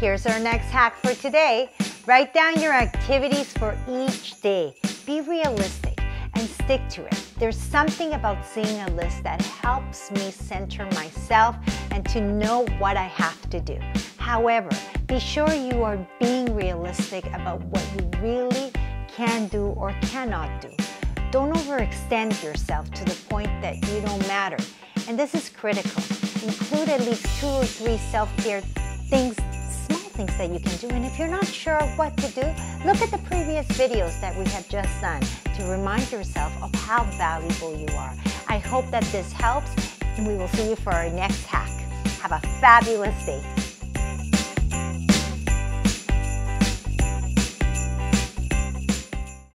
Here's our next hack for today. Write down your activities for each day. Be realistic and stick to it. There's something about seeing a list that helps me center myself and to know what I have to do. However, be sure you are being realistic about what you really can do or cannot do. Don't overextend yourself to the point that you don't matter. And this is critical. Include at least two or three self-care things, things that you can do. And if you're not sure what to do, look at the previous videos that we have just done to remind yourself of how valuable you are. I hope that this helps and we will see you for our next hack. Have a fabulous day.